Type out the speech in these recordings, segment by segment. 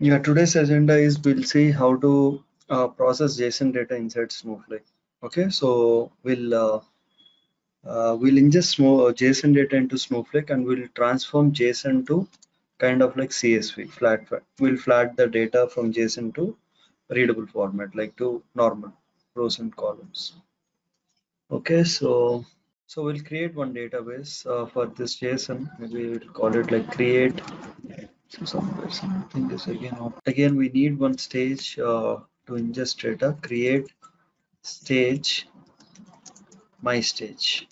Yeah, today's agenda is we'll see how to uh, process JSON data inside Snowflake. Okay, so we'll uh, uh, we'll ingest uh, JSON data into Snowflake and we'll transform JSON to kind of like CSV, flat. flat. We'll flat the data from JSON to readable format, like to normal rows and columns. Okay, so so we'll create one database uh, for this JSON. Maybe we'll call it like create so somewhere something is again. Again we need one stage uh, to ingest data. Create stage my stage.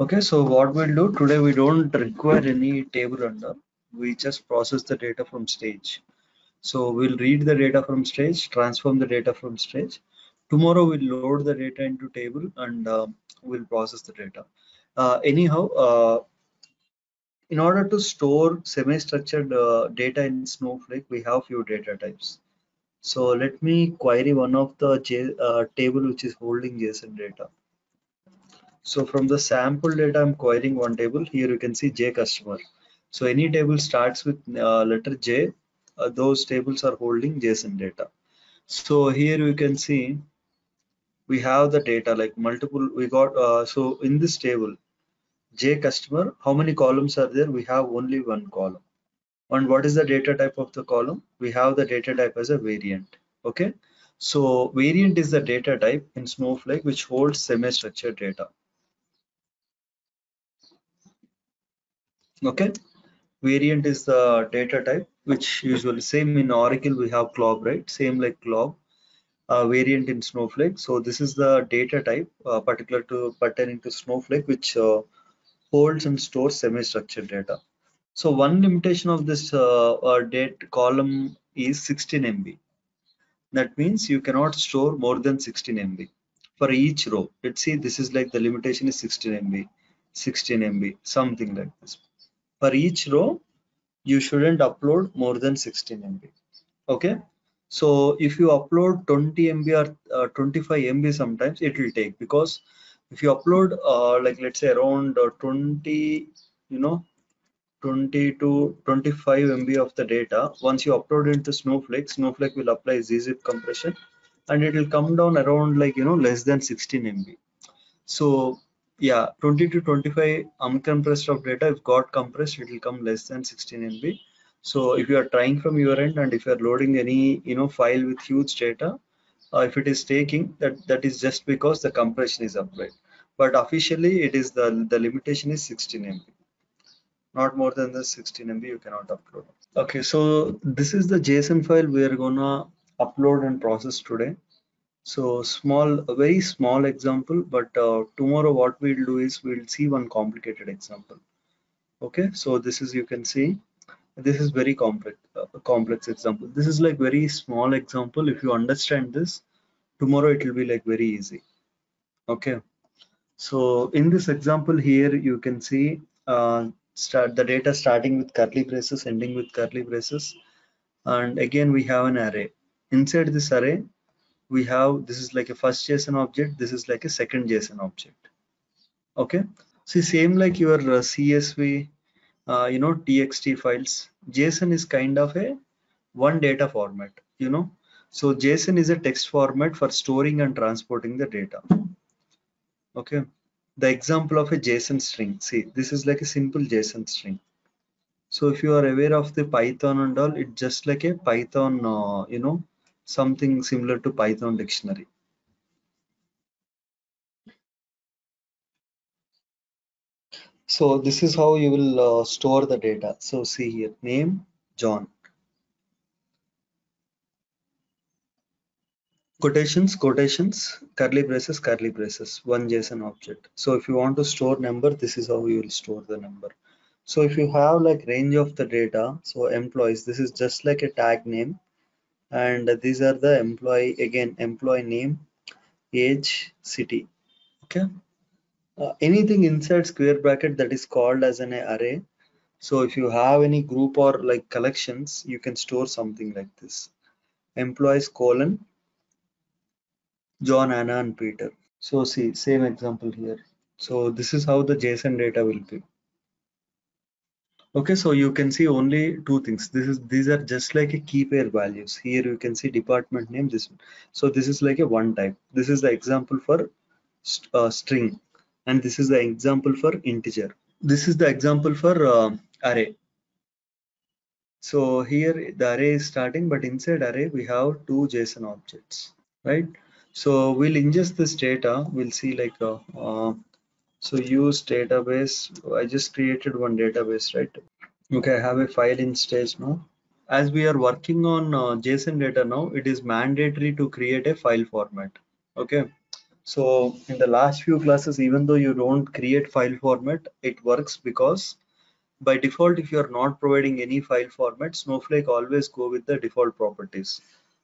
Okay so what we'll do today we don't require any table under. We just process the data from stage. So we'll read the data from stage transform the data from stage. Tomorrow we'll load the data into table and uh, we'll process the data anyhow uh, in order to store semi-structured uh, data in Snowflake, we have few data types. So let me query one of the uh, table which is holding JSON data. So from the sample data, I'm querying one table. Here you can see J customer. So any table starts with uh, letter J, uh, those tables are holding JSON data. So here you can see we have the data like multiple. We got uh, so in this table J customer, how many columns are there? We have only one column. And what is the data type of the column? We have the data type as a variant. Okay. So variant is the data type in Snowflake which holds semi-structured data. Okay. Variant is the data type which usually same in Oracle we have CLOB, right? Same like CLOB. Uh, variant in Snowflake. So this is the data type uh, particular to pertaining to Snowflake which uh, holds and stores semi-structured data. So one limitation of this uh, uh, date column is 16 MB. That means you cannot store more than 16 MB for each row. Let's see, this is like the limitation is 16 MB, 16 MB, something like this. For each row, you shouldn't upload more than 16 MB. Okay. So if you upload 20 MB or uh, 25 MB, sometimes it will take because if you upload uh, like let's say around uh, 20 you know 20 to 25 MB of the data once you upload into snowflake snowflake will apply gzip compression and it will come down around like you know less than 16 MB so yeah 20 to 25 uncompressed of data if got compressed it will come less than 16 MB so if you are trying from your end and if you are loading any you know file with huge data uh, if it is taking that that is just because the compression is applied. But officially it is the the limitation is 16 MB not more than the 16 MB you cannot upload. Okay so this is the JSON file we are gonna upload and process today. So small a very small example but uh, tomorrow what we'll do is we'll see one complicated example. Okay so this is you can see this is very complex uh, complex example. This is like very small example. If you understand this tomorrow it will be like very easy. Okay. So in this example here you can see uh, start the data starting with curly braces ending with curly braces. And again we have an array. Inside this array we have this is like a first json object. This is like a second json object. Okay. See same like your uh, csv uh, you know txt files. Json is kind of a one data format you know. So json is a text format for storing and transporting the data. Okay. The example of a json string. See this is like a simple json string. So if you are aware of the python and all it's just like a python uh, you know something similar to python dictionary so this is how you will uh, store the data. So see here name john. Quotations quotations curly braces curly braces one json object. So if you want to store number this is how you will store the number. So if you have like range of the data so employees this is just like a tag name. And these are the employee again employee name age city. Okay uh, anything inside square bracket that is called as an array so if you have any group or like collections you can store something like this employees colon john anna and peter so see same example here so this is how the json data will be Okay, so you can see only two things. This is these are just like a key pair values. Here you can see department name. This so this is like a one type. This is the example for uh, string, and this is the example for integer. This is the example for uh, array. So here the array is starting, but inside array we have two JSON objects, right? So we'll ingest this data. We'll see like uh, uh so use database i just created one database right okay i have a file in stage now as we are working on uh, json data now it is mandatory to create a file format okay so in the last few classes even though you don't create file format it works because by default if you are not providing any file format snowflake always go with the default properties.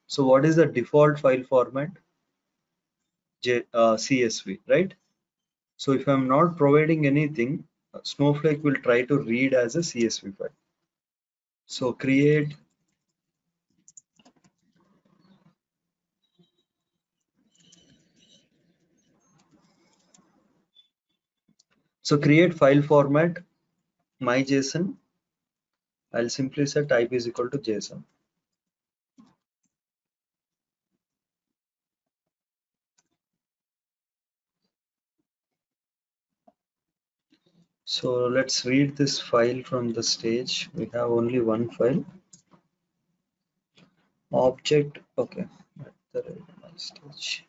So what is the default file format? J, uh, csv right? So if I'm not providing anything, Snowflake will try to read as a CSV file. So create So create file format my JSON. I'll simply say type is equal to JSON. So let's read this file from the stage. We have only one file. Object, okay, at the right stage.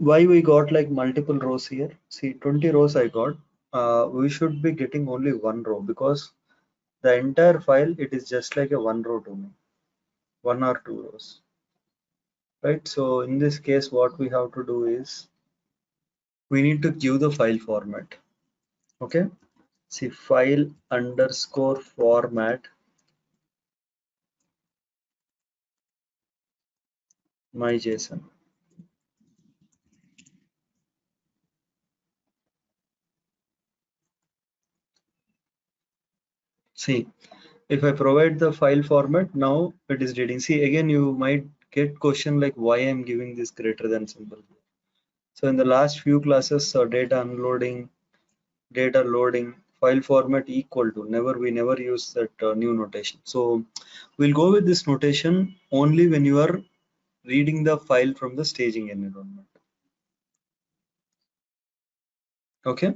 Why we got like multiple rows here? See, 20 rows I got. Uh, we should be getting only one row because the entire file it is just like a one row to me, one or two rows. Right? So in this case what we have to do is we need to give the file format. Okay? See file underscore format my json see if i provide the file format now it is reading see again you might get question like why I'm giving this greater than symbol. So in the last few classes, uh, data unloading, data loading, file format equal to, never we never use that uh, new notation. So we'll go with this notation only when you are reading the file from the staging environment. Okay.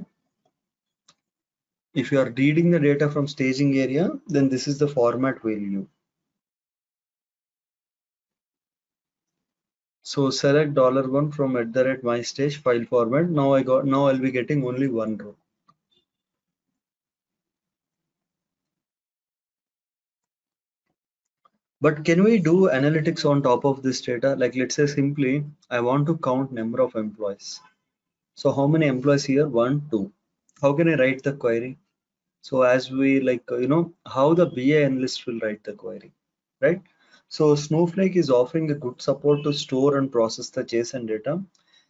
If you are reading the data from staging area, then this is the format use. So select dollar one from at the rate my stage file format. Now I got now I'll be getting only one row. But can we do analytics on top of this data? Like let's say simply I want to count number of employees. So how many employees here? One, two. How can I write the query? So as we like, you know, how the BI analyst will write the query, right? So Snowflake is offering a good support to store and process the JSON data.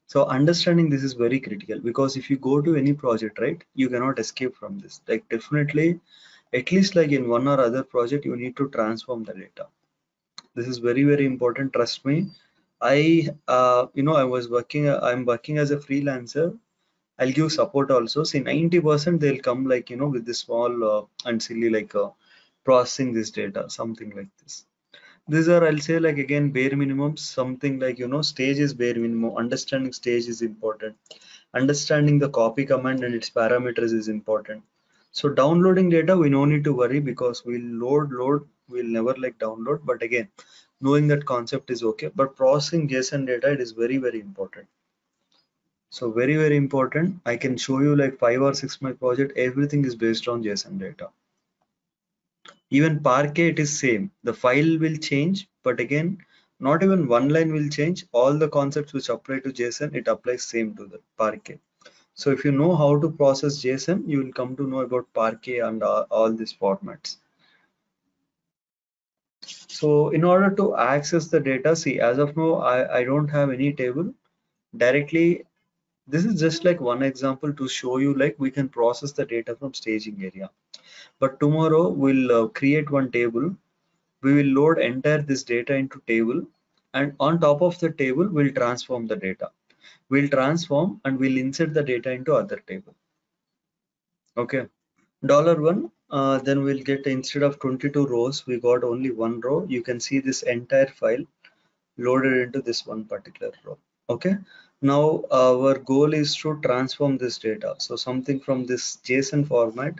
So understanding this is very critical because if you go to any project, right, you cannot escape from this. Like definitely, at least like in one or other project, you need to transform the data. This is very, very important. Trust me. I, uh, you know, I was working, I'm working as a freelancer. I'll give support also. See, 90% they'll come like, you know, with this small uh, and silly like uh, processing this data, something like this. These are i'll say like again bare minimum something like you know stage is bare minimum. Understanding stage is important. Understanding the copy command and its parameters is important. So downloading data we no need to worry because we'll load load we'll never like download. But again knowing that concept is okay. But processing json data it is very very important so very very important. I can show you like five or six my project. Everything is based on json data. Even parquet it is same. The file will change but again not even one line will change. All the concepts which apply to json it applies same to the parquet. So if you know how to process json you will come to know about parquet and all, these formats. So in order to access the data see as of now i i don't have any table. Directly this is just like one example to show you like we can process the data from staging area. But tomorrow we'll uh, create one table. We will load entire this data into table. And on top of the table we'll transform the data. We'll transform and we'll insert the data into other table. Okay. Dollar one uh, then we'll get instead of 22 rows we got only one row. You can see this entire file loaded into this one particular row. Okay now our goal is to transform this data. So something from this json format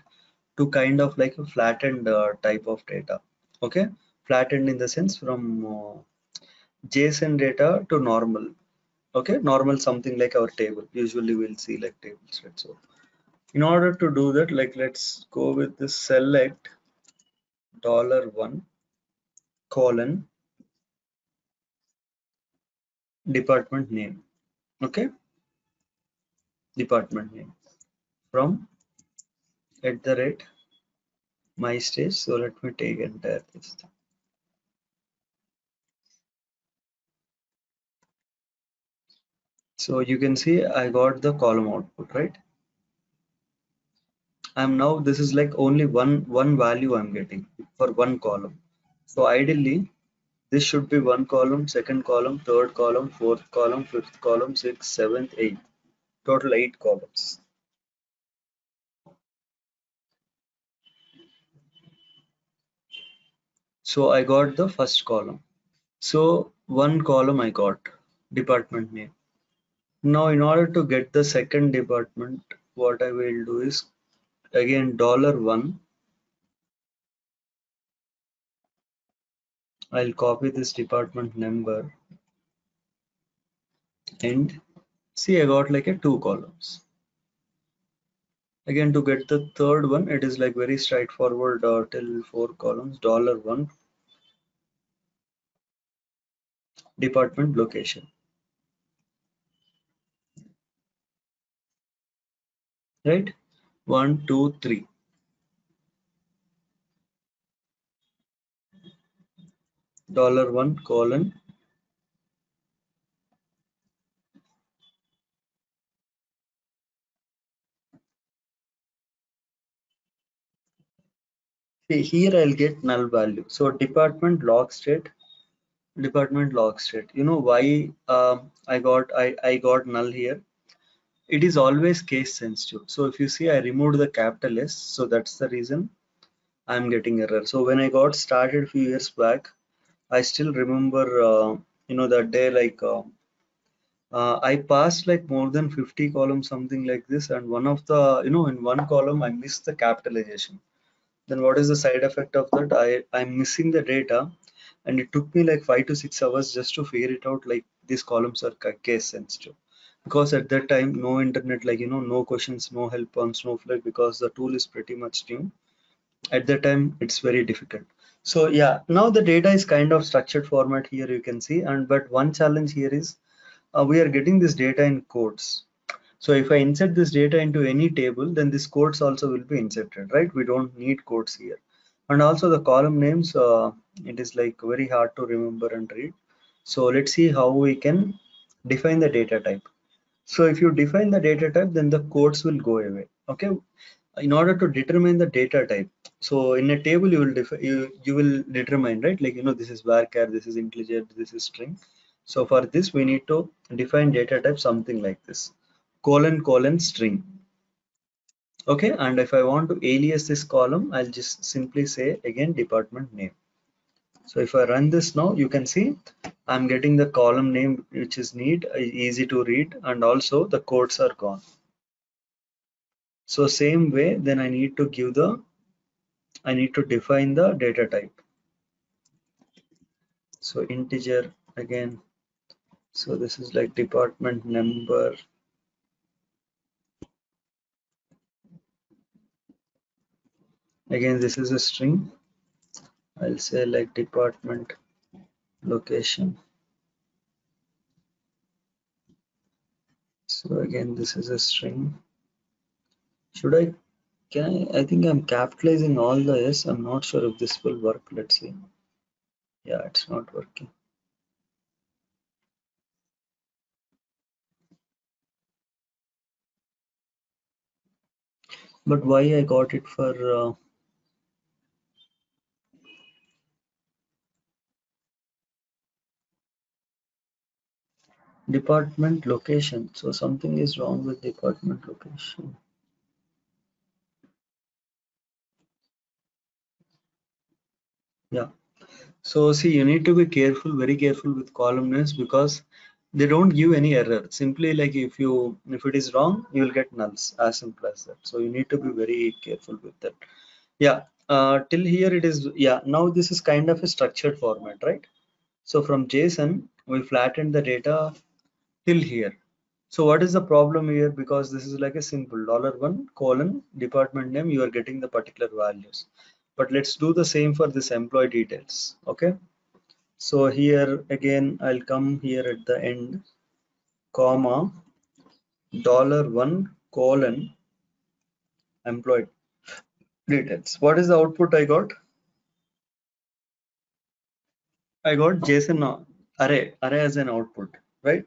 to kind of like a flattened uh, type of data. Okay? Flattened in the sense from uh, json data to normal. Okay? Normal something like our table. Usually we'll see like tables right? So in order to do that like let's go with the select dollar one colon department name okay. Department name. From at the rate my stage so let me take entire this. So you can see i got the column output right? I'm now this is like only one one value i'm getting for one column. So ideally this should be one column, second column, third column, fourth column, fifth column, sixth, seventh, eighth. Total eight columns. So I got the first column. So one column I got department name. Now in order to get the second department, what I will do is again dollar one I'll copy this department number. And see I got like a two columns. Again to get the third one it is like very straightforward uh, till four columns dollar one. Department location. Right? One two three dollar one colon See, here I'll get null value. So department log state, department log state. You know why uh, I got I, I got null here? It is always case sensitive. So if you see I removed the capital S, so that's the reason I'm getting error. So when I got started a few years back, I still remember, uh, you know, that day like uh, uh, I passed like more than 50 columns, something like this, and one of the, you know, in one column I missed the capitalization. Then what is the side effect of that? I I'm missing the data, and it took me like five to six hours just to figure it out. Like these columns are case sensitive because at that time no internet, like you know, no questions, no help on Snowflake because the tool is pretty much new. At that time, it's very difficult so yeah now the data is kind of structured format here you can see and but one challenge here is uh, we are getting this data in quotes. So if i insert this data into any table then this quotes also will be inserted right? We don't need quotes here. And also the column names uh, it is like very hard to remember and read. So let's see how we can define the data type. So if you define the data type then the quotes will go away okay in order to determine the data type so in a table you will you, you will determine right? Like you know this is varchar this is integer this is string. So for this we need to define data type something like this colon colon string. Okay and if i want to alias this column i'll just simply say again department name. So if i run this now you can see i'm getting the column name which is neat easy to read and also the codes are gone so same way, then I need to give the, I need to define the data type. So integer again. So this is like department number. Again, this is a string. I'll say like department location. So again, this is a string should I can I I think I'm capitalizing all the s. I'm not sure if this will work. Let's see. Yeah it's not working. But why I got it for uh, department location? So something is wrong with department location yeah. So see you need to be careful very careful with column names because they don't give any error. Simply like if you if it is wrong you will get nulls as simple as that. So you need to be very careful with that. Yeah. Uh, till here it is yeah now this is kind of a structured format right? So from json we flattened the data till here. So what is the problem here? Because this is like a simple dollar one colon department name you are getting the particular values but let's do the same for this employee details okay? So here again i'll come here at the end comma dollar one colon employee details. What is the output i got? I got json array array as an output right?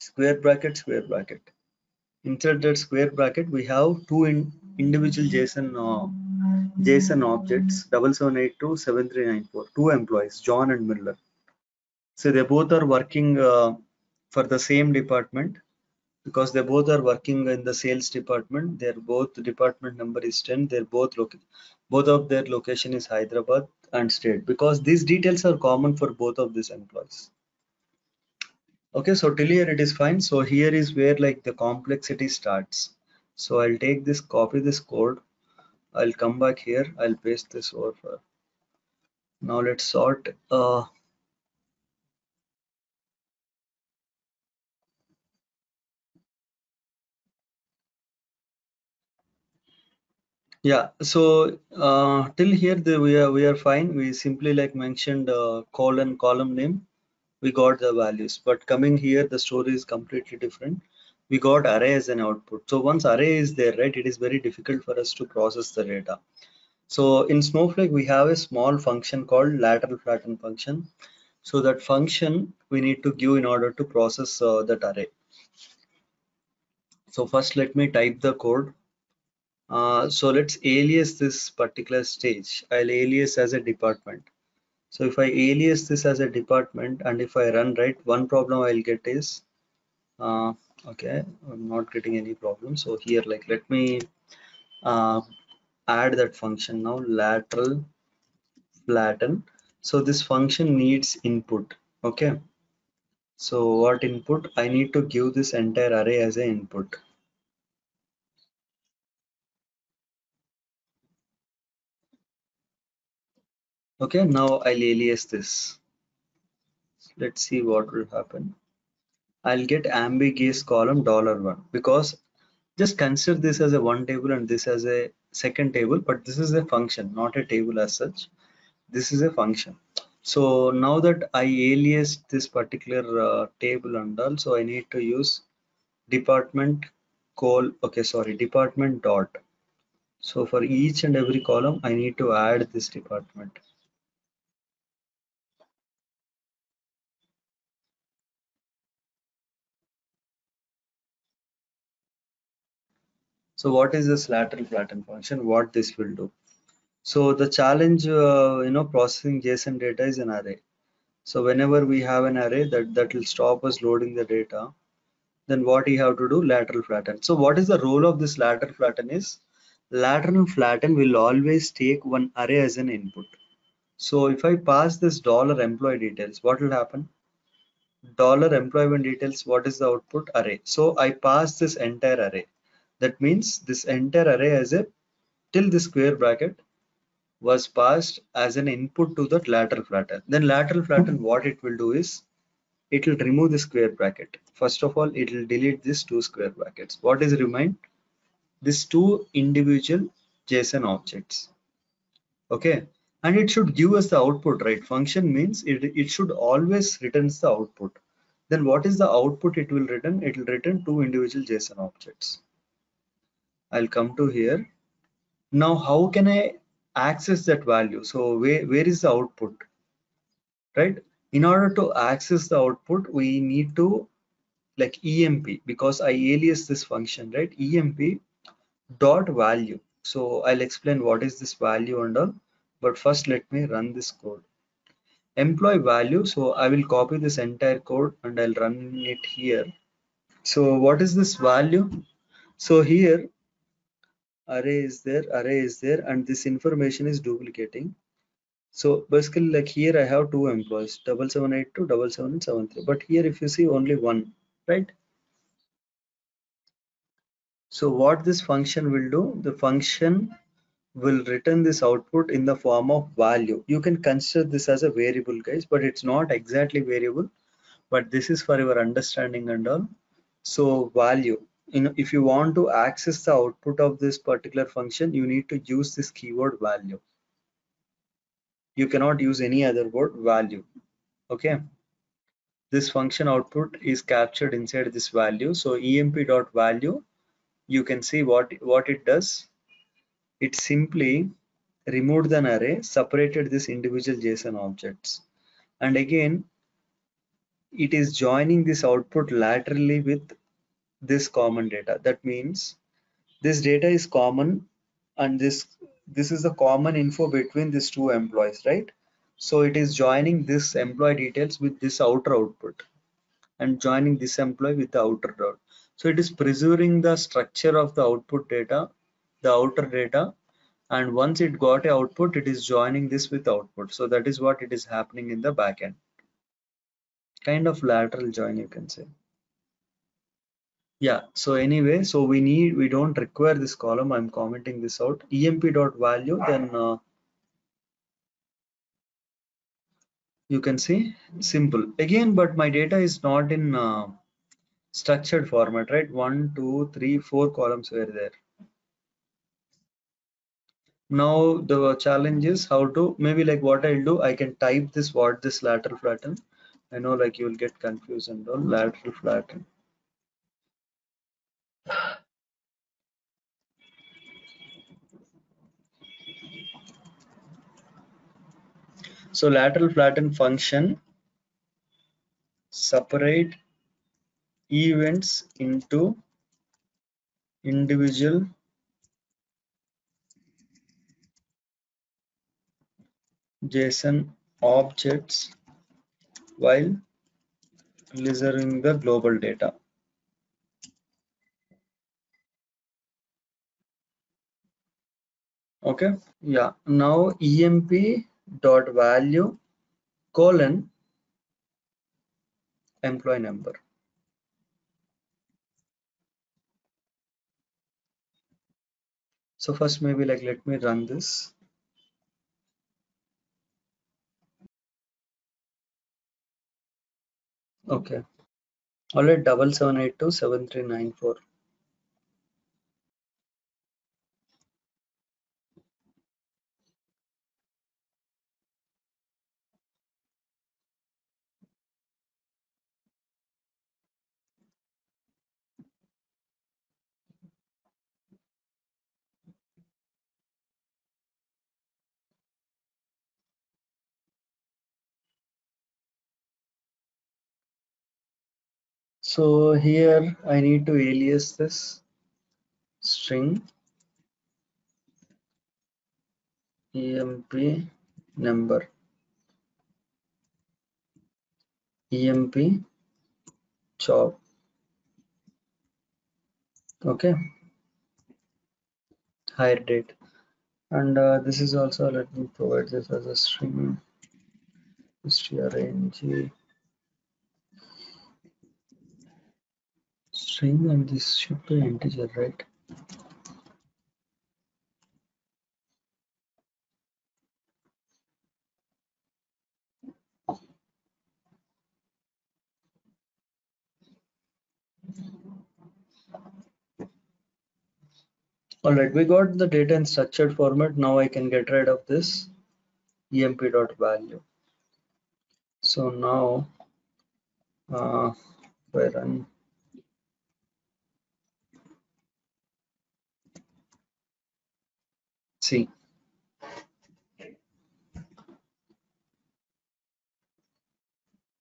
Square bracket square bracket. Inside that square bracket we have two in individual json uh, json objects 77827394 two employees john and miller. So they both are working uh, for the same department. Because they both are working in the sales department their both department number is 10 they're both both of their location is hyderabad and state. Because these details are common for both of these employees. Okay so till here it is fine. So here is where like the complexity starts so i'll take this copy this code. I'll come back here. I'll paste this over. Now let's sort uh yeah so uh, till here the, we are we are fine. We simply like mentioned uh, colon column name. We got the values but coming here the story is completely different we got array as an output. So once array is there right it is very difficult for us to process the data. So in snowflake we have a small function called lateral flatten function. So that function we need to give in order to process uh, that array. So first let me type the code. Uh, so let's alias this particular stage. I'll alias as a department. So if i alias this as a department and if i run right one problem i'll get is uh, okay i'm not getting any problem. So here like let me uh, add that function now lateral flatten. So this function needs input okay? So what input? I need to give this entire array as an input. Okay now i'll alias this. Let's see what will happen i'll get ambiguous column dollar one. Because just consider this as a one table and this as a second table but this is a function not a table as such. This is a function. So now that i alias this particular uh, table and all so i need to use department call okay sorry department dot. So for each and every column i need to add this department So what is this lateral flatten function? What this will do? So the challenge, uh, you know, processing JSON data is an array. So whenever we have an array that, that will stop us loading the data, then what you have to do? Lateral flatten. So what is the role of this lateral flatten is? Lateral flatten will always take one array as an input. So if I pass this dollar employee details, what will happen? Dollar employment details, what is the output? Array. So I pass this entire array that means this entire array as a till the square bracket was passed as an input to that lateral flatten then lateral flatten what it will do is it will remove the square bracket. First of all it will delete these two square brackets. What is remain these two individual json objects. Okay? And it should give us the output right? Function means it, it should always returns the output. Then what is the output it will return? It will return two individual json objects I'll come to here. Now, how can I access that value? So where, where is the output, right? In order to access the output, we need to like emp because I alias this function, right? emp dot value. So I'll explain what is this value and all. But first, let me run this code. employee value so i will copy this entire code and i'll run it here so what is this value so here array is there array is there and this information is duplicating. So basically like here i have two employees double seven eight two double seven seven three. But here if you see only one right? So what this function will do? The function will return this output in the form of value. You can consider this as a variable guys but it's not exactly variable. But this is for your understanding and all. So value you know if you want to access the output of this particular function you need to use this keyword value. You cannot use any other word value. Okay? This function output is captured inside this value. So emp dot value you can see what what it does. It simply removed an array, separated this individual JSON objects. And again, it is joining this output laterally with this common data. That means this data is common and this this is the common info between these two employees, right? So it is joining this employee details with this outer output and joining this employee with the outer dot. So it is preserving the structure of the output data the outer data and once it got a output it is joining this with output so that is what it is happening in the backend kind of lateral join you can say yeah so anyway so we need we don't require this column. I'm commenting this out. Emp dot value then uh, you can see simple. Again but my data is not in uh, structured format right? One two three four columns were there. Now the challenge is how to maybe like what I'll do I can type this what this lateral flatten. I know like you will get confused and all lateral flatten so lateral flatten function separate events into individual JSON objects while preserving the global data. Okay, yeah. Now emp dot value colon employee number. So first maybe like let me run this. Okay. All right, double seven eight two seven three nine four. So here I need to alias this string. Emp number. Emp job okay. Hire date. And uh, this is also let me provide this as a string. Strng string and this should be integer right? All right we got the data in structured format. Now i can get rid of this emp dot value. So now uh, if i run see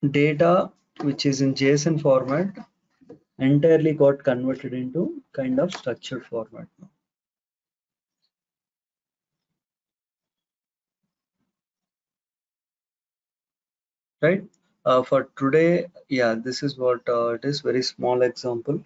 data which is in json format entirely got converted into kind of structured format now right? Uh, for today, yeah, this is what uh, it is. Very small example.